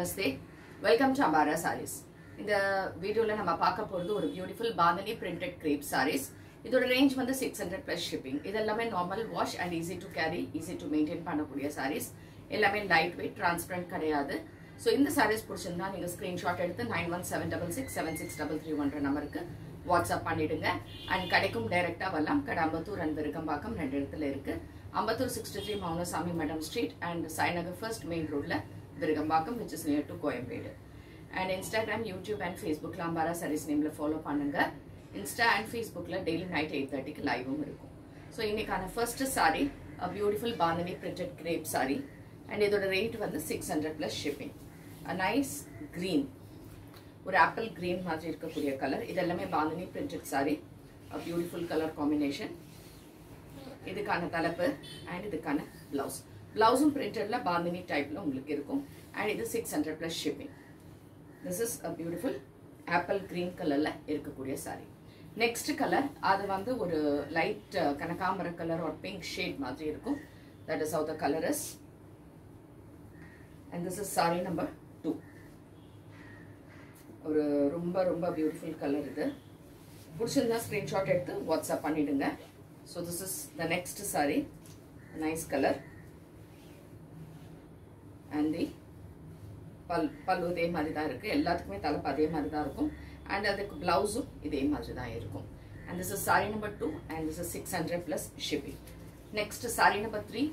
Namaste welcome to Ambara Sarees இந்த வீடியோவில் நம்ம பார்க்க போகிறது ஒரு beautiful bandhani printed crepe sarees இதோட ரேஞ்ச் வந்து சிக்ஸ் ஹண்ட்ரட் ப்ளஸ் ஷிப்பிங் இது எல்லாமே normal wash and easy to carry easy to maintain பண்ணக்கூடிய சாரீஸ் எல்லாமே லைட் வெயிட் டிரான்ஸ்பரண்ட் கிடையாது. ஸோ இந்த சாரீஸ் பிடிச்சிருந்தா நீங்கள் ஸ்க்ரீன்ஷாட் எடுத்து nine one seven double six seven six double three ஒன்ற நம்பருக்கு வாட்ஸ்அப் பண்ணிடுங்க. அண்ட் கிடைக்கும் டைரெக்டாக வரலாம். கடை அம்பத்தூர் அண்ட் விருகம்பாக்கம் ரெண்டு இடத்துல இருக்கு. Ambattur sixty three Mounasamy Madam street and Sainagar first main ரோட்ல Virugambakkam which is near to Koyambedu. And Instagram YouTube and ஃபேஸ்புக்கில் அம்பாரா சாரீஸ் நேமில் ஃபாலோ பண்ணுங்க. இன்ஸ்டா அண்ட் ஃபேஸ்புக்கில் டெய்லி நைட் எயிட் தேர்ட்டிக்கு லைவும் இருக்கும். ஸோ இன்றைக்கான first saree beautiful bandhani printed crepe saree and இதோட ரேட் வந்து six hundred plus shipping nice green ஒரு ஆப்பிள் கிரீன் மாதிரி இருக்கக்கூடிய கலர் இது எல்லாமே bandhani printed saree beautiful colour combination இதுக்கான தலைப்பு அண்ட் இதுக்கான பிளவுஸ் பிளவுஸும் பிரிண்டட்ல பாந்தினி டைப்ல உங்களுக்கு இருக்கும். அண்ட் இது six hundred plus shipping this is a beautiful apple green கலர்ல இருக்கக்கூடிய சாரி நெக்ஸ்ட் கலர் அது வந்து ஒரு லைட் uh, கனகாம்பர கலர் ஒரு பிங்க் ஷேட் மாதிரி இருக்கும். That is how the colour is and this is saree number two ஒரு ரொம்ப ரொம்ப பியூட்டிஃபுல் கலர் இது. பிடிச்சிருந்தா ஸ்க்ரீன்ஷாட் எடுத்து வாட்ஸ்அப் பண்ணிடுங்க. So this is the next saree nice colour and the பல் பல்லு இதே மாதிரி தான் இருக்குது எல்லாத்துக்குமே தலைப்பு அதே மாதிரி தான் இருக்கும். அண்ட் அதுக்கு ப்ளவுஸும் இதே மாதிரி தான் இருக்கும். And this is saree number two and this is six hundred plus shipping next saree number three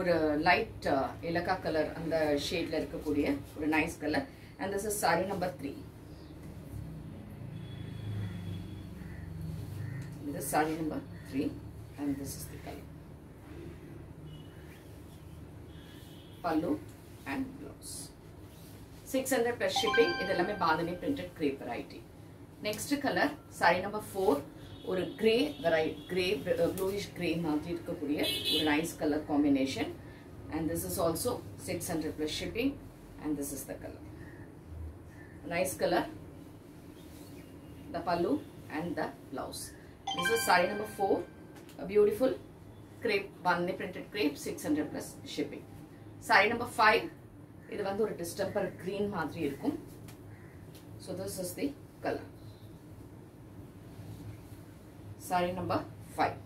ஒரு லைட் இலக்கா கலர் அந்த ஷேடில் இருக்கக்கூடிய ஒரு nice colour and this is saree number three This is saree number 3 uh, and this is the color. Pallu and blouse. 600 plus shipping. இது எல்லாமே bandhani printed crepe variety. Next color, saree number 4. ஒரு grey very grey bluish grey மாதிரி இருக்கக்கூடிய ஒரு nice colour combination and this is also six hundred plus shipping and this is the colour nice colour the pallu and the blouse This is saree number 4. A beautiful crepe, bunny printed crepe, 600 plus shipping. Saree number five இது வந்து ஒரு distemper green மாதிரி இருக்கும். So this is the colour saree number five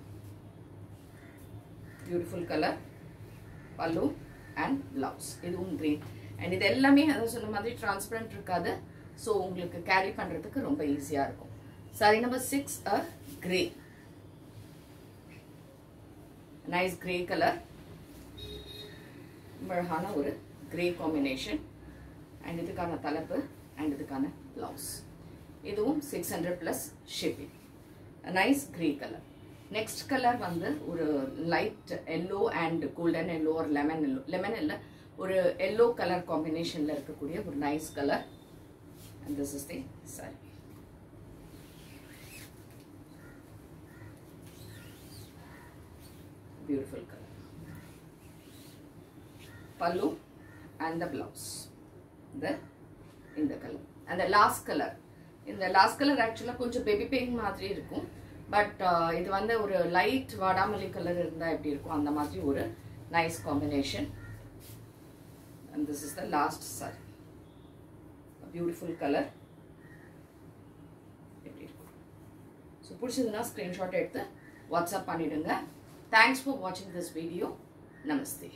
beautiful colour pallu and blouse இதுவும் green and இது எல்லாமே அதை சொன்ன மாதிரி டிரான்ஸ்பரண்ட் இருக்காது. ஸோ உங்களுக்கு கேரி பண்ணுறதுக்கு ரொம்ப ஈஸியாக இருக்கும். Saree number six a grey nice grey colour அழகான ஒரு கிரே காம்பினேஷன் அண்ட் இதுக்கான தலைப்பு அண்ட் இதுக்கான பிளவுஸ் இதுவும் six hundred plus shipping nice grey colour next colour வந்து ஒரு light yellow and golden yellow ஒரு லெமன் எல்லோ லெமன் இல்லை ஒரு எல்லோ கலர் காம்பினேஷனில் இருக்கக்கூடிய ஒரு nice colour and this is the saree beautiful colour pallu and the blouse. இந்த இந்த கலர் அந்த லாஸ்ட் கலர் இந்த லாஸ்ட் கலர் ஆக்சுவலாக கொஞ்சம் பேபி பிங்க் மாதிரி இருக்கும். பட் uh, இது வந்து ஒரு லைட் வாடாமல்லி கலர் இருந்தால் எப்படி இருக்கும்? அந்த மாதிரி ஒரு nice combination and this is the last saree beautiful colour எப்படி இருக்கும்? ஸோ பிடிச்சதுன்னா ஸ்க்ரீன்ஷாட் எடுத்து வாட்ஸ்அப் பண்ணிவிடுங்க தேங்க்ஸ் ஃபார் வாட்சிங் திஸ் வீடியோ நமஸ்தே